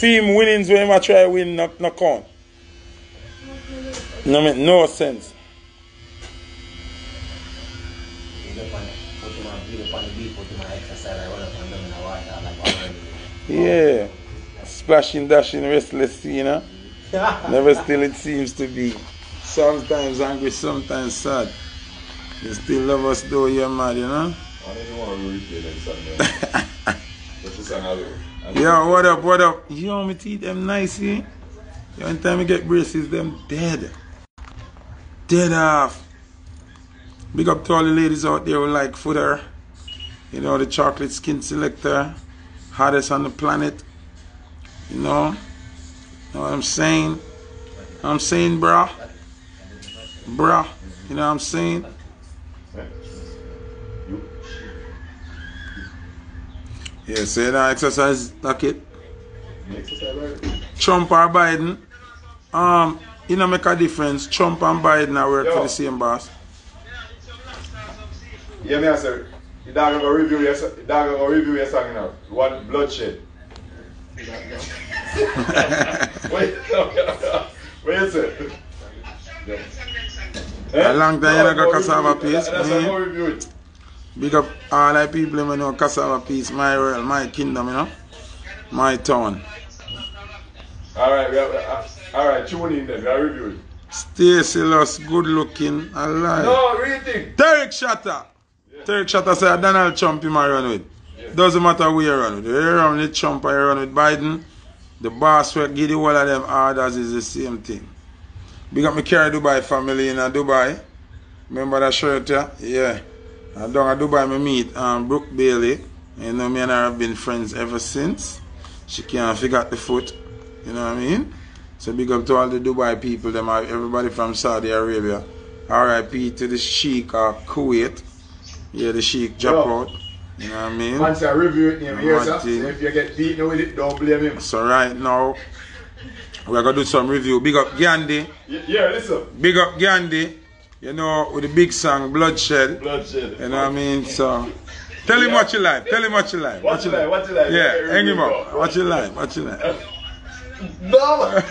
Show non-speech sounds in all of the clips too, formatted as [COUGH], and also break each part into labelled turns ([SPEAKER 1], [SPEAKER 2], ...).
[SPEAKER 1] team winnings when yon a try win nan na count. No make no sense. Yeah. Splashing, dashing, restless, you know. Never still it seems to be. Sometimes angry, sometimes sad. You still love us though you're mad, you know.
[SPEAKER 2] I don't even want to replay that song, man. [LAUGHS] What's the song I do?
[SPEAKER 1] Yo, what up, what up? Yo, me teeth them nice, eh? Yo, anytime you get braces, them dead. Dead off. Big up to all the ladies out there who like Foota. You know, the chocolate skin selector. Hottest on the planet. You know? Know what I'm saying? I'm saying, bruh. Bruh. You know what I'm saying? Yeah, so you know, exercise, like. Trump or Biden, um, you know make a difference. Trump and Biden are work for the same boss.
[SPEAKER 2] Yeah, me answer. The dog gonna review your. The dog gonna review your song now. One bloodshed. [LAUGHS] Wait, what you say?
[SPEAKER 1] A long time you not got cassava paste,
[SPEAKER 2] That's
[SPEAKER 1] mm.
[SPEAKER 2] how I review it.
[SPEAKER 1] Big up all the people, you know, Cassava Peace, my world, my kingdom, you know, my town.
[SPEAKER 2] Alright, uh, alright, tune in then, we are reviewing.
[SPEAKER 1] Stacy Loss, good looking, alive.
[SPEAKER 2] No, reading.
[SPEAKER 1] Derek Shatter. Yeah. Derek Shatter said Donald Trump you might run with. Yeah. Doesn't matter who you run with. You run with Trump or you run with Biden, the boss will give the all of them orders is the same thing. Big up my carry Dubai family in you Dubai. Remember that shirt, yeah? Yeah. I down at Dubai me meet um, Brooke Bailey. You know me and her have been friends ever since. She can't figure out the foot. You know what I mean? So big up to all the Dubai people, them everybody from Saudi Arabia. RIP to the Sheikh of Kuwait. Yeah, the Sheikh drop
[SPEAKER 2] Yo.
[SPEAKER 1] out. You know what I mean?
[SPEAKER 2] Once I review it, you hear sir. So if you get beaten with it, don't blame him.
[SPEAKER 1] So right now, we're gonna do some review. Big up Gandhi.
[SPEAKER 2] Yeah, listen.
[SPEAKER 1] Big up Gandhi. You know, with the big song Bloodshed.
[SPEAKER 2] Bloodshed.
[SPEAKER 1] You know what I mean? So tell him what you like. Tell him what you like.
[SPEAKER 2] What you like, what you like.
[SPEAKER 1] Yeah, hang him up. What you like? What you like?
[SPEAKER 2] No.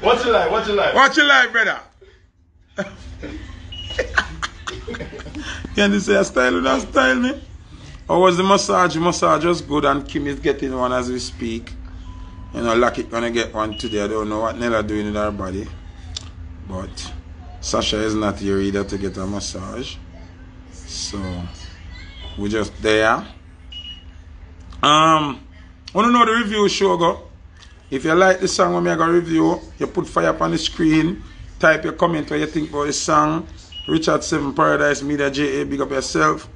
[SPEAKER 2] what you like? What you like?
[SPEAKER 1] What you like, brother? Can you say a style with that style me? Or was the massage? Massage was good and Kim is getting one as we speak. You know, Lucky gonna get one today. I don't know what Nella doing with her body. But Sasha is not here either to get a massage. So we just there. Um wanna know the review show go? If you like the song when I go review, you put fire up on the screen, type your comment what you think about the song. Richard Seven Paradise Media JA, big up yourself.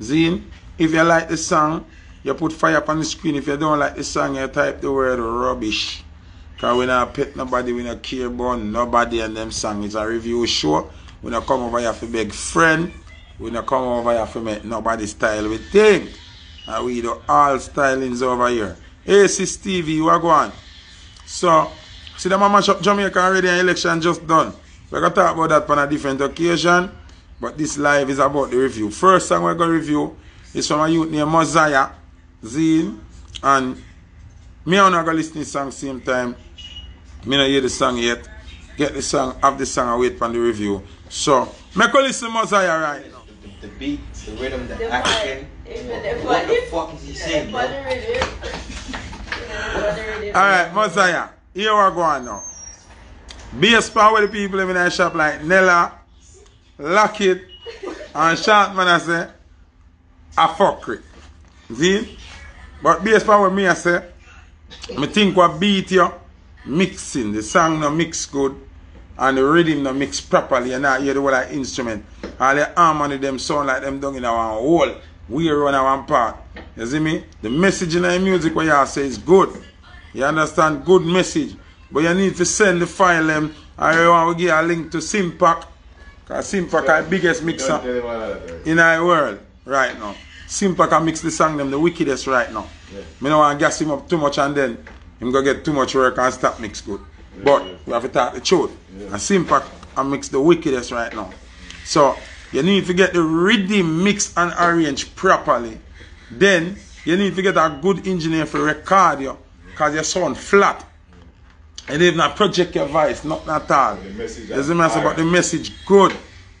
[SPEAKER 1] Zine, if you like the song, you put fire up on the screen. If you don't like the song, you type the word rubbish. Because we not pet nobody, we not care about nobody and them song. It's a review show. We not come over here for big friend. We not come over here for make nobody style with thing. And we do all stylings over here. Hey, sis Stevie, you are going. So, see the mama shop Jamaica already an election just done. We're going to talk about that on a different occasion. But this live is about the review. First song we're going to review is from a youth named Mosiah. Zin, an, mi an a go lisni sang same time, mi nan ye di sang yet, get di sang, av di sang a wait pan di review. So, me ko lisni Mozaya right now.
[SPEAKER 3] The, the beat, the rhythm, the,
[SPEAKER 4] the
[SPEAKER 3] action,
[SPEAKER 4] what,
[SPEAKER 3] what the fuck is he saying, bro? [LAUGHS]
[SPEAKER 1] Alright, Mozaya, here we go an nou. Base pan we di people in a shop like Nella, Lockett, an Sharpman a se, a fokri. Zin? But based on what me I say, I think what beat you, mixing. The song no mix good and the rhythm no mix properly. and not hear the whole like instrument. All the harmony them sound like them down in our hole. We run our part. You see me? The message in the music what you say is good. You understand? Good message. But you need to send the file them I want to give a link to Simpak. Because Simpak is the biggest mixer in our world right now. Simpa kan mix the song dem the wickedest right now. Yeah. Me nou an gas him up too much and then him go get too much work and stop mix good. Yeah, But, yeah. we have to talk the truth. Yeah. And Simpa an mix the wickedest right now. So, you need to get the rhythm mixed and arranged properly. Then, you need to get a good engineer for record you, cause your sound flat. And even not project your voice, not at all. There's a message, but the message good.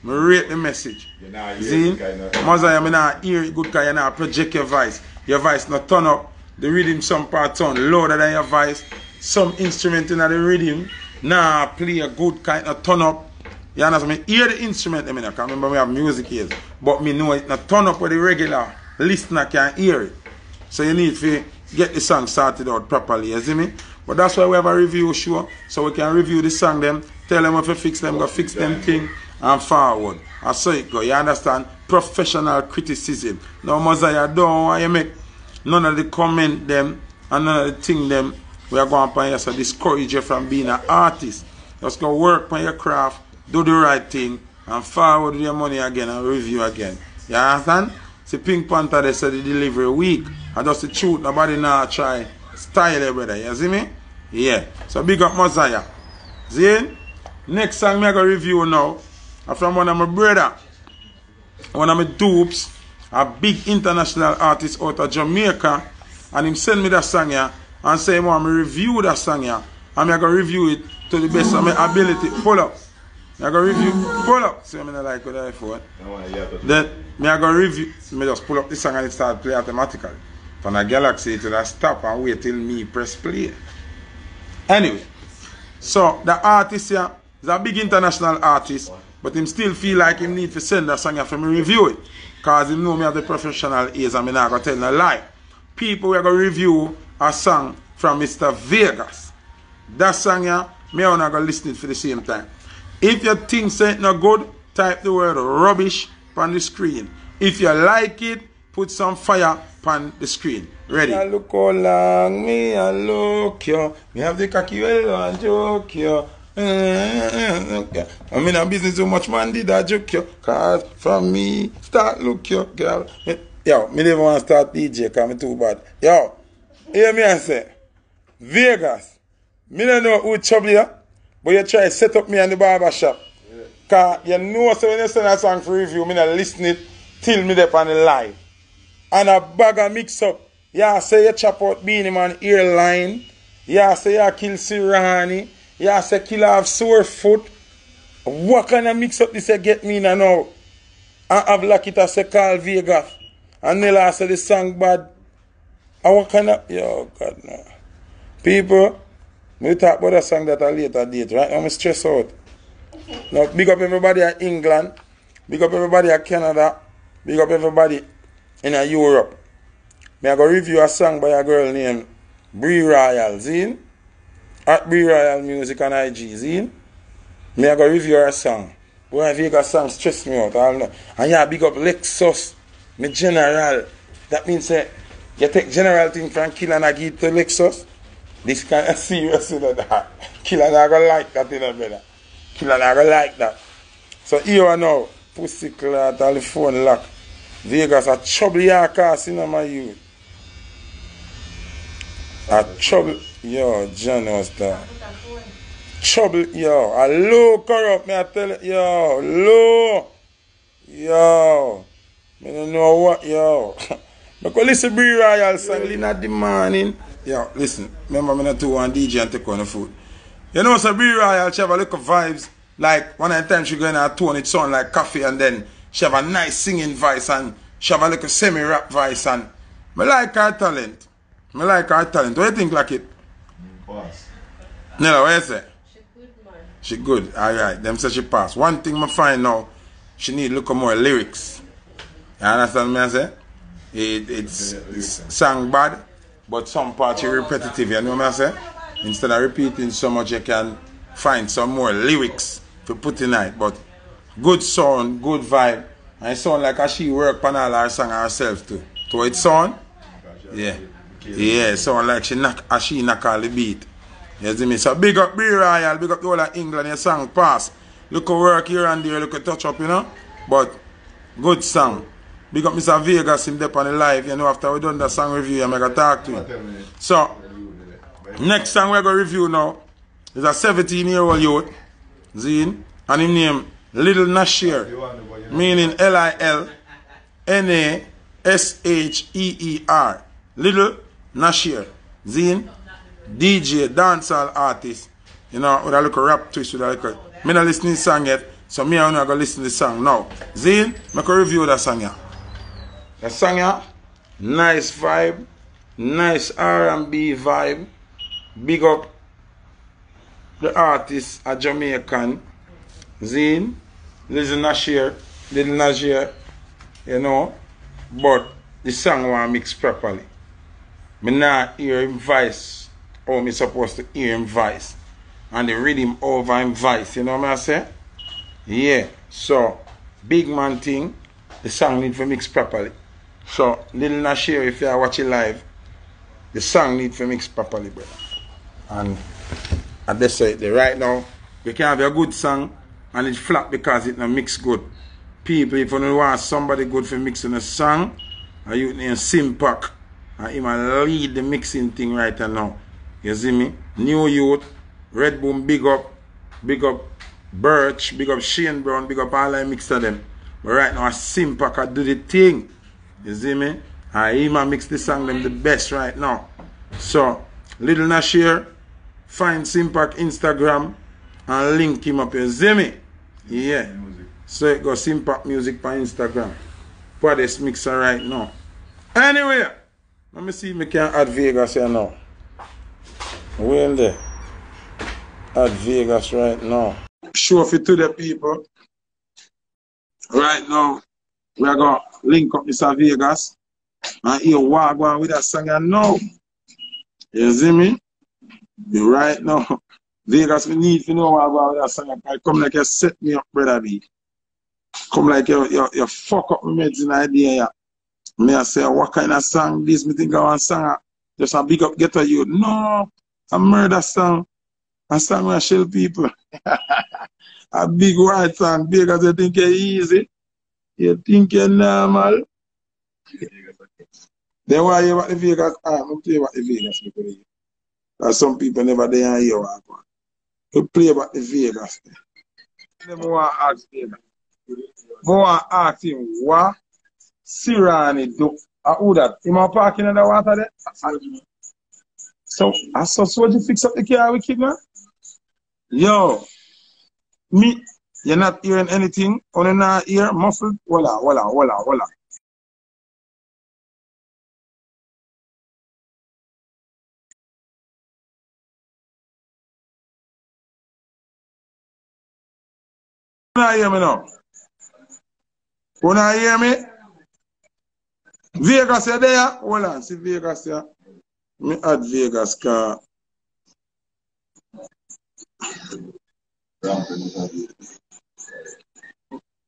[SPEAKER 1] Mi rate di
[SPEAKER 2] mesej. Zin, mazan
[SPEAKER 1] yon mi nan hear it good ka yon nan project your voice. Your voice nan turn up. The rhythm some part turn louder than your voice. Some instrument in the rhythm now nah, play a good kind of turn up. You understand me? Hear the instrument, I mean, I can't remember we have music ears. but me know it now turn up with the regular listener can hear it. So you need to get the song started out properly, you see me? But that's why we have a review show, so we can review the song them Tell them if you fix them, go fix them thing and forward. And so it go. You understand? Professional criticism. Now, Mosiah, don't want you make none of the comment them and none of the thing them we are going upon you so discourage you from being an artist. Just go work on your craft, do the right thing, and forward your money again and review again. You understand? See, Pink Panther, they said the delivery week. And just the truth. Nobody now try style it, brother. You see me? Yeah. So big up Mosiah. See? Next song I go review now are from one of my brother, one of my dupes, a big international artist out of Jamaica. And him send me that song here and say him want me review that song here. And I go review it to the best of my ability. Pull up. I go review. Pull up. See, I mean, I like what
[SPEAKER 2] I thought.
[SPEAKER 1] Then, me I go review. Me just pull up this song and it start play automatically. From the galaxy to the stop and wait till me press play. Anyway, so the artist here He's a big international artist, but him still feel like him need to send that song and for me review it. Cause him know me have the professional ears and me not gonna tell no lie. People are gonna review a song from Mr. Vegas. That song, yeah, me are not gonna listen it for the same time. If your think ain't no good, type the word rubbish on the screen. If you like it, put some fire on the screen. Ready? I look all long, me I look you. Me have the cocky well and joke you. I mean, I'm business so much man did I joke yo. Cause from me, start look yo, girl. Yo, me never want to start DJ cause me too bad. Yo, hear me I say. Vegas. Me don't know who trouble you, but you try set up me in the barber shop. Yeah. Cause you know so when you send a song for review, me not listen it till me there on the live. And a bag of mix up. Yeah, say you chop out Beanie Man airline. Yeah, say you kill Sirani. Ya se kila av sore foot. Wak an a mix up di se get mi nan nou. An av lakita se Carl Vegas. An nela se di sang bad. An wak an a... Yo, God nou. People, mi tak bo da sang dat a later date, right? An mi stress out. Now, big up everybody at England. Big up everybody at Canada. Big up everybody in a Europe. Me a go review a sang by a girl named Bree Royal, zin? at Bree Royal Music on IG, zin? Me a go review her song. Boy, I think her song stress me out. All and ya yeah, big up Lexus, me general. That means say, you take general thing from Kilanagi to Lexus, this kind of [LAUGHS] serious in you know, that. Kilanagi like that, you know, brother. Kilanagi like that. So here I know, pussy clot, all the phone lock. Vegas a trouble your car, you know, my youth. A trouble... Yo, Janos da. Trouble, yo. A low corrupt, me a tell it, yo. Low. Yo. Me don't know what, yo. [LAUGHS] me go listen Bree Royal song in the morning. Yo, listen. Remember, me not to one DJ and take on the food. You know, so Bree Royal, she have a look vibes. Like, one of the times she go in her tone, it sound like coffee, and then she have a nice singing voice, and she have a little semi-rap voice, and me like her talent. Me like her talent. What do you think like it?
[SPEAKER 2] Pass.
[SPEAKER 1] Nella, what you say?
[SPEAKER 4] She good, man.
[SPEAKER 1] She good. Alright, them say she pass. One thing I find now, she need look more lyrics. You understand me I say? It, it's, it's sang bad, but some parts are oh, repetitive, you know what I say? Instead of repeating so much, you can find some more lyrics to put in it. But good sound, good vibe. And it sound like a she work on all her song herself too. To it sound, yeah. Yeah, sound like she knock, she knock all the beat. You see me? So big up B Royal, big up the whole of England, your song pass. Look at work here and there, look at touch up, you know? But, good song. Big up Mr. Vegas, him there on the live, you know, after we done the song review, I'm gonna talk to him. So, next song we're gonna review now is a 17-year-old youth, Zine, and him name Little Nashir, meaning L-I-L-N-A-S-H-E-E-R. Little Nashir, Zine, DJ, dancehall artist. You know, with a little rap twist, with a little... Me not listening to song yet, so me and you go listen to the song now. Zine, make a review of that song ya. That song ya, nice vibe, nice R&B vibe. Big up the artist a Jamaican. Zine, Little Nashir, Little Nashir, you know. But the song want mix properly. Me not hear him voice how me supposed to hear him voice. And the rhythm over him voice, you know what I say? Yeah. So, big man thing, the song need to mix properly. So, Little Nasheer, if you are watching live, the song need to mix properly, brother. And I just say it. Right now, you can have a good song and it flat because it not mix good. People, if you want somebody good for mixing a song, and you name Simpack, and him a lead the mixing thing right now. You see me? New Youth, Red Boom, big up, big up Birch, big up Shane Brown, big up all I mix of them. But right now, Simpak a do the thing. You see me? And him a mix the song them the best right now. So, Little Nashir, find Simpak Instagram and link him up. You see me? Yeah. So it goes Simpak Music by Instagram. What is mixer right now. Anyway. Let me see if I can add Vegas here now. We're in there. Add Vegas right now. Show it to the people. Right now, we are going to link up Mr. Vegas. And hear what going with that song and now. You see me? You right now. Vegas, we need to know what going with that song. Come like you set me up, brother B. Come like you, you, you fuck up my meds in idea. Me I say, what kind of song this? Me think I want song. Just a big up get to you. No, a murder song. A song where shell people. [LAUGHS] a big white song. Because you think you're easy. You think you're normal. Then why you about the Vegas? Ah, I'm you about the Vegas. Because some people never and hear what want. You play about the Vegas. Them want to ask Vegas. Want to ask him what Serani do. Uh, who that? Him a parking in the water there? So, I saw Soji fix up the car with man. Yo, me, you're not hearing anything. Only not ear, muffled. Voila, voila, voila, voila. You not hear me now? You not hear me? Vegas é de ya, se si Vegas é, me ad Vegas ka.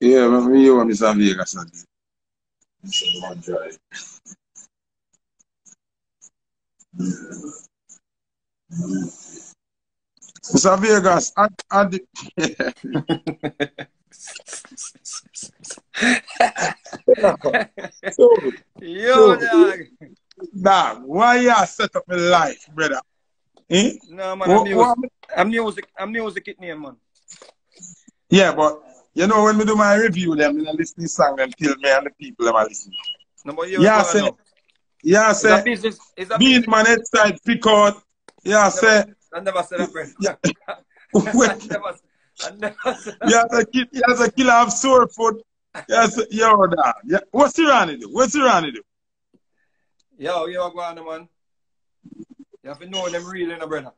[SPEAKER 1] Ye, mi Viegas mi sa Vegas a di. Mi Vegas, ad, ad. [LAUGHS] [LAUGHS] so,
[SPEAKER 3] Yo,
[SPEAKER 1] So-
[SPEAKER 3] dog.
[SPEAKER 1] dog, why you set up my life, brother? Eh?
[SPEAKER 3] No, man,
[SPEAKER 1] What-
[SPEAKER 3] I'm music. I'm music. I'm music it name, man.
[SPEAKER 1] Yeah, but you know when we do my review, them in a listening song, and tell me and the people them are listening.
[SPEAKER 3] No, but you
[SPEAKER 1] Yeah,
[SPEAKER 3] yeah,
[SPEAKER 1] say-. Yeah,
[SPEAKER 3] It's a business. It's a business.
[SPEAKER 1] man head side, pick out. Yeah, say,
[SPEAKER 3] I never said that, friend.
[SPEAKER 1] Yeah. [LAUGHS] [LAUGHS]
[SPEAKER 3] I never, I never said that.
[SPEAKER 1] yeah, the kid, yeah, the killer have sore foot. Yes, yo, dog. Yeah, what's he running do? What's he running do?
[SPEAKER 3] Yo, yo, go on, man. You have to know them real, you know, brother.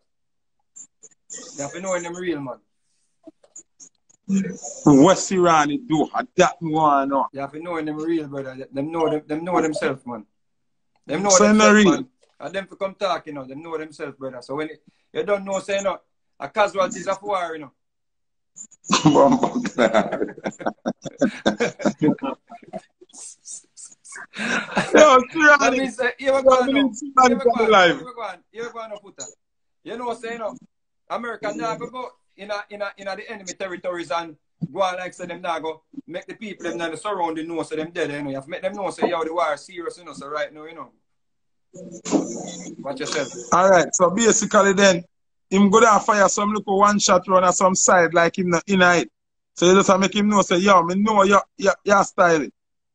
[SPEAKER 3] You have to know them real, man.
[SPEAKER 1] What's he running do? That one on.
[SPEAKER 3] You have to know them real, brother. Them know them, them know themselves, man. Them know
[SPEAKER 1] So
[SPEAKER 3] themselves, man. And them to come talk, you know, them know themselves, brother. So when it, you don't know, say, you know, a casualties of war, you know.
[SPEAKER 1] Yo,
[SPEAKER 3] uh, now. now. You know, say, you know, America never go in a, in a, in a the enemy territories and go on like say them now go make the people them now the know so them dead, you know. You have to make them know say yo the war serious, you know, so right now, you know. Watch yourself.
[SPEAKER 1] All right, so basically then, him go down fire some little one shot run at some side like him not in it. So you just have to make him know, say, yo, me know your, your, your style.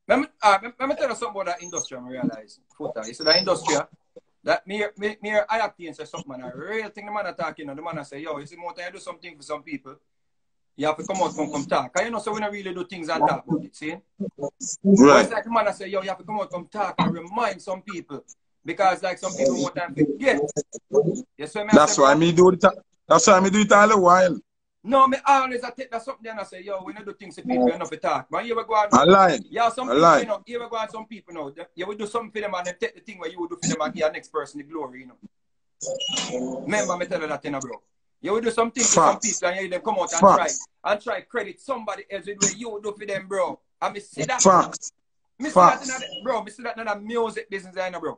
[SPEAKER 3] Let me, uh, let me tell you something about that industry, I realize. Foota. You see that industry, ah, that me, me, me I have to say something, man. A real thing the man attacking, the man I say, yo, you see, more time you do something for some people, you have to come out and come talk. Cause you know, so we don't really do things and that about it, see? But
[SPEAKER 1] Right.
[SPEAKER 3] it's like the man I say, yo, you have to come out come talk and remind some people. Because like some people want time forget. You see me? I
[SPEAKER 1] That's
[SPEAKER 3] say,
[SPEAKER 1] why
[SPEAKER 3] bro,
[SPEAKER 1] me do it. That's why me do it all the while.
[SPEAKER 3] No, me always I take that something and I say, yo, we don't do things for people enough to talk. But here we go on.
[SPEAKER 1] I lie.
[SPEAKER 3] Yeah, some
[SPEAKER 1] I
[SPEAKER 3] people,
[SPEAKER 1] lie.
[SPEAKER 3] you know, here we go on some people now. they- You will do something for them and they take the thing where you will do for them and give the next person the glory, you know. Remember me tell you that, you know, bro. You will do something for some people and you them come out and
[SPEAKER 1] Facts.
[SPEAKER 3] try and try credit somebody else with what you will do for them, bro. And me see that.
[SPEAKER 1] Facts.
[SPEAKER 3] Me see that
[SPEAKER 1] Facts.
[SPEAKER 3] the, bro, me see that in the music business, you know, bro.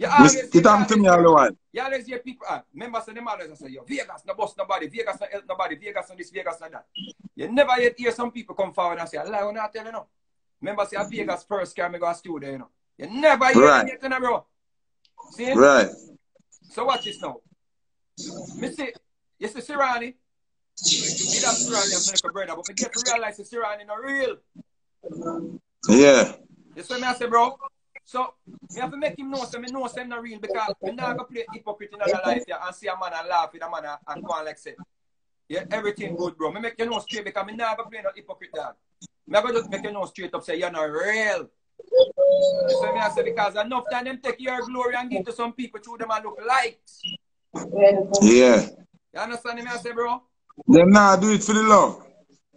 [SPEAKER 3] You always
[SPEAKER 1] It
[SPEAKER 3] you
[SPEAKER 1] happened to me all the while.
[SPEAKER 3] you always hear people, ah, members of them always say, yo, Vegas no bust nobody, Vegas no help nobody, Vegas no this, Vegas no that. You never yet hear some people come forward and say, I lie, when I tell you no. Remember say, Vegas first car me go to studio, you know. You never hear
[SPEAKER 1] Right.
[SPEAKER 3] yet, bro. See?
[SPEAKER 1] Right.
[SPEAKER 3] So watch this now. See, you see Serani? He that Serani has like a brother, but me get to realize that Serani no real.
[SPEAKER 1] Yeah.
[SPEAKER 3] You see me I say, bro? So, me have to make him know, so me know say him not real because me not go play hypocrite in other life yeah, and see a man and laugh with a man and, and go on like say, yeah, everything good, bro. Me make you know straight because me not go play no hypocrite dog. Me go just make you know straight up say you're not real. You see me I say because enough time them take your glory and give to some people through them and look likes.
[SPEAKER 1] Yeah.
[SPEAKER 3] You understand me I say, bro?
[SPEAKER 1] Them now do it for the love.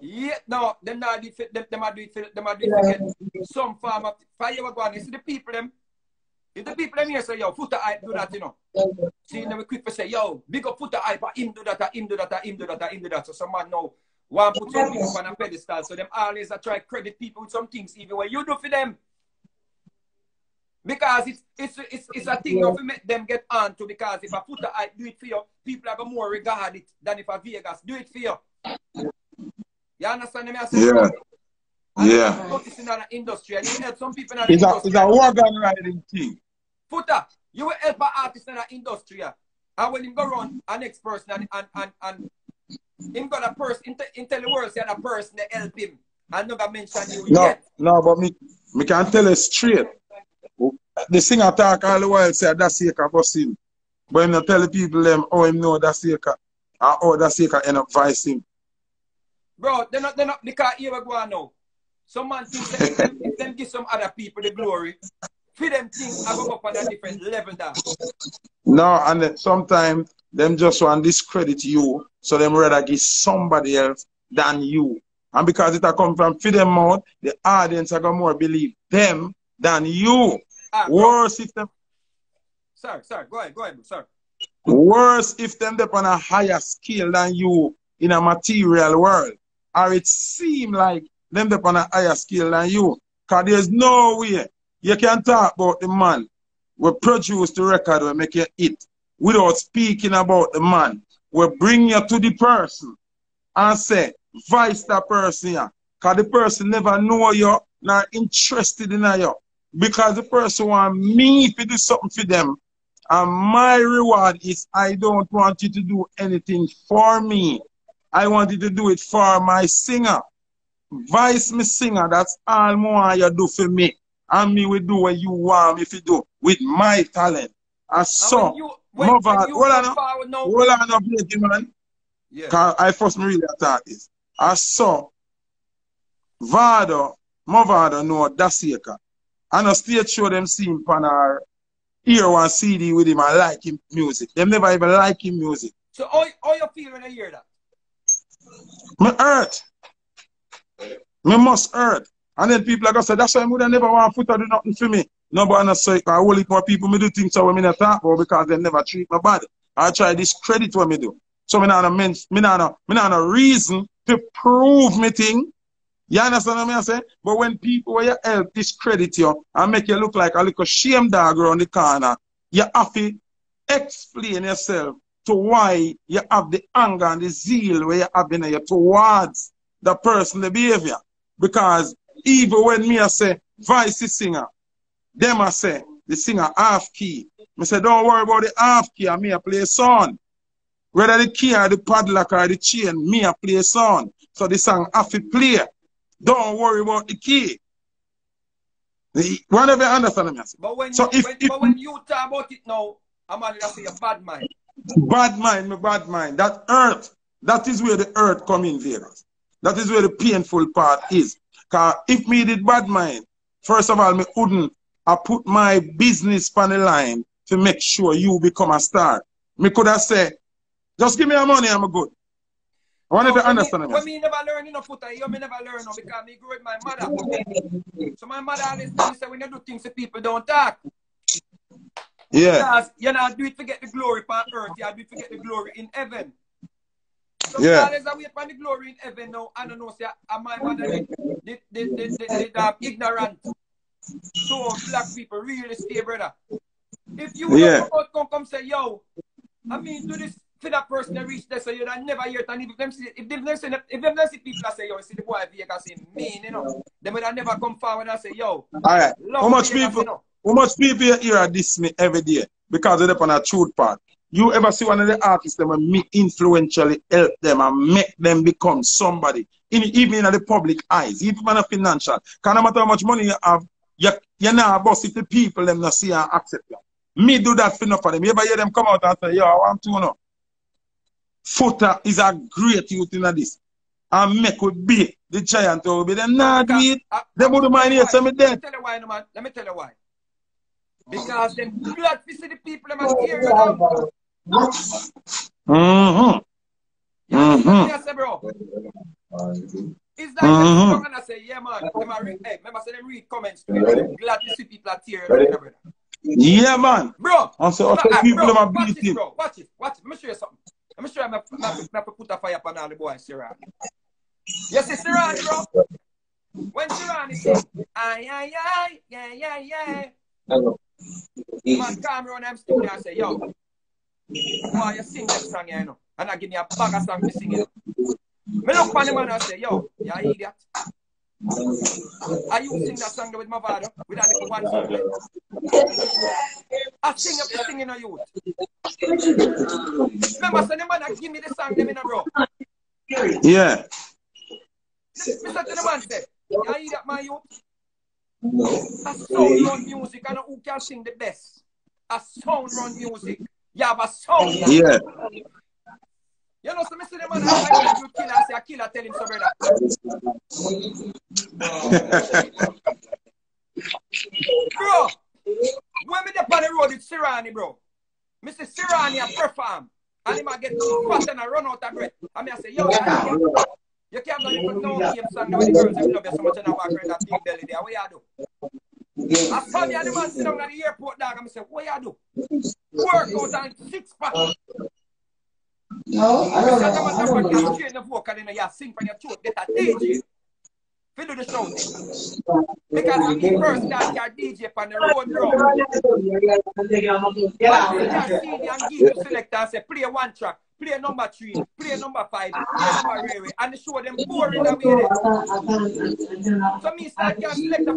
[SPEAKER 3] Yeah, no, them not do it for them, them do it for them do it for some form of fire go on. You see the people them. If the people them here say, yo, Foota Hype do that, you know. See them quick for say, yo, big up Foota Hype, him do that, him do that, him do that, him do that. So some man now want put some people on a pedestal. So them always a try credit people with some things, even when you do for them. Because it's it's it's, it's a thing of make them get on to because if I put a Foota do it for you, people are gonna more regard it than if a Vegas do it for you. You understand me? I say,
[SPEAKER 1] Yeah.
[SPEAKER 3] bro? And
[SPEAKER 1] Yeah.
[SPEAKER 3] you notice in the industry, and you help some people in the
[SPEAKER 1] It's a,
[SPEAKER 3] industry.
[SPEAKER 1] it's a wagon riding thing.
[SPEAKER 3] Foota, you will help an artist in the industry. yeah. And when him go run a next person and and and, and him got a person in, in tell the world say that person they help him. I never mention you
[SPEAKER 1] No,
[SPEAKER 3] yet.
[SPEAKER 1] no, but me, me can tell you straight. The singer talk all the while say that's Seka bust him. But him not tell the people them oh, him know that's Seka. And how that's Seka end up vice him.
[SPEAKER 3] Bro, they're not they're not because here we go on now. Some man think that if them, if them give some other people the glory, for them things I go up on a different level down.
[SPEAKER 1] No, and sometimes them just want discredit you, so them rather give somebody else than you. And because it come from for them mouth, the audience are gonna more believe them than you.
[SPEAKER 3] Ah, bro,
[SPEAKER 1] Worse if them
[SPEAKER 3] sir, sir, go ahead, go ahead, sir.
[SPEAKER 1] worse if them up on a higher scale than you in a material world. Or it seem like them up on a higher scale than you. Cause there's no way you can talk about the man we produce the record we make it hit without speaking about the man. We bring you to the person and say, vice that person here. Cause the person never know you, not interested in you. Because the person want me to do something for them. And my reward is I don't want you to do anything for me. I wanted to do it for my singer. Vice me singer, that's all more you do for me. And me will do what you want me to do with my talent. And
[SPEAKER 3] And
[SPEAKER 1] so,
[SPEAKER 3] when you when,
[SPEAKER 1] move
[SPEAKER 3] when
[SPEAKER 1] on.
[SPEAKER 3] you
[SPEAKER 1] Hold on
[SPEAKER 3] forward now,
[SPEAKER 1] hold on up, lady man.
[SPEAKER 3] yeah.
[SPEAKER 1] Cause I first me really attack this. I saw Vado, Mavado know Daseca. And a stage show them see him on our hear one CD with him and like him music. Them never even like him music.
[SPEAKER 3] So how, how you feel when you hear that?
[SPEAKER 1] Me hurt. Me must hurt. And then people like I said, that's why I would never want foot or do nothing for me. Nobody not say, I will it more people me do things so me not talk about because they never treat my body. I try discredit what me do. So me not a men, me not a, me not a reason to prove me thing. You understand what I say? But when people where you help discredit you and make you look like a little shame dog around the corner, you have to explain yourself to why you have the anger and the zeal where you have in you towards the person, the behavior. Because even when me I say vice singer, them I say the singer half key. I say don't worry about the half key, I me I play a song. Whether the key or the padlock or the chain, me I play a song. So the song have to play. Don't worry about the key. One of you understand me?
[SPEAKER 3] But when,
[SPEAKER 1] So
[SPEAKER 3] you,
[SPEAKER 1] if-
[SPEAKER 3] when,
[SPEAKER 1] if-
[SPEAKER 3] but when you talk about it now, I'm gonna say a bad mind.
[SPEAKER 1] Bad mind, my bad mind. That earth, that is where the earth come in, Vegas. That is where the painful part is. Cause if me did bad mind, first of all, me wouldn't I put my business on the line to make sure you become a star. Me could have said, just give me your money, I'm good. I want you to understand
[SPEAKER 3] me,
[SPEAKER 1] me.
[SPEAKER 3] when me never learn enough foot, you me never learn no, because me grew with my mother. So my mother always say when you do things that people don't talk.
[SPEAKER 1] Yeah,
[SPEAKER 3] Because you not do it to get the glory on earth, you do it to get the glory in heaven. So
[SPEAKER 1] Yeah.
[SPEAKER 3] always I wait for the glory in heaven now. I don't know say uh, my mother did, did, did, did, did, did um, ignorant. So black people really stay, brother. If you
[SPEAKER 1] Yeah.
[SPEAKER 3] don't come come, say, yo, I mean, do this for that person that reach there, so you don't never hear it. And if them see, if them see, if them see people that say, yo, see the boy Vegas in mean, you know, them would never come forward and say, yo,
[SPEAKER 1] all right.
[SPEAKER 3] love
[SPEAKER 1] How much
[SPEAKER 3] Vegas,
[SPEAKER 1] people,
[SPEAKER 3] you know.
[SPEAKER 1] How much people here are diss me every day because they're on a truth part? You ever see one of the artists that me influentially help them and make them become somebody, in, even in the public eyes, even in a financial. Can no matter how much money you have, you, you're not boss if the people them not see and accept you. Me do that for enough for them. You ever hear them come out and say, yo, I want to know. Foota is a great youth in this. And make we beat the giant will be them not do it. They would mind here, me
[SPEAKER 3] me tell you why, no, man. Let me tell you why. Because them blood to see the people them are scared of them.
[SPEAKER 1] Mm-hmm.
[SPEAKER 3] You understand
[SPEAKER 1] Mhm.
[SPEAKER 3] me, I say, bro? It's like
[SPEAKER 1] Mhm.
[SPEAKER 3] them and I say, yeah, man. Them a read, hey, remember, say them read comments to me. Them glad to see people are tearing up, brother.
[SPEAKER 1] Yeah, man.
[SPEAKER 3] Bro,
[SPEAKER 1] And so,
[SPEAKER 3] you know,
[SPEAKER 1] okay, people
[SPEAKER 3] bro,
[SPEAKER 1] them are
[SPEAKER 3] watch
[SPEAKER 1] beat
[SPEAKER 3] this,
[SPEAKER 1] it.
[SPEAKER 3] bro. Watch it, watch it. Let me show you something. Let me show you my, my, my, put a fire upon all the boys, Serani. You see Serani, bro? When Serani sing, ay, ay, ay, yeah, yeah, yeah. Man come around them studio and say, yo, why you sing that song here, you know? And I give me a bag of song to sing it. Me look on the man and say, yo, you idiot. Are you sing that song with my father? With that little one song there? I sing up the singing of youth. Remember, say the man that give me the song them in a bro.
[SPEAKER 1] Yeah.
[SPEAKER 3] Mr. to the man say, you idiot, my youth. A sound run music and who can sing the best? A sound run music. You have a sound.
[SPEAKER 1] Yeah.
[SPEAKER 3] You know, so me see the man I killer, I say a killer tell him so brother. [LAUGHS] Bro, when me dey on the road with Serani, bro, see Serani a perform, and him a get fat and a run out of breath. And me I say, yo, you, you can't go even know game song now when the girls them love you so much and I walk around that big belly there. What you do? I saw me and the man sit down at the airport dog and I say, what you do? Work out and six pack.
[SPEAKER 4] Uh, no, I
[SPEAKER 3] You
[SPEAKER 4] don't
[SPEAKER 3] say,
[SPEAKER 4] know. I don't know.
[SPEAKER 3] can train the vocal in you sing from your throat, get a DJ. Fi do the shouting. Because when me first start your DJ on the road, bro, But we can see the and give you selector and say, play one track, play number three, play number five, play number railway, and show them boring away there. So me start your selector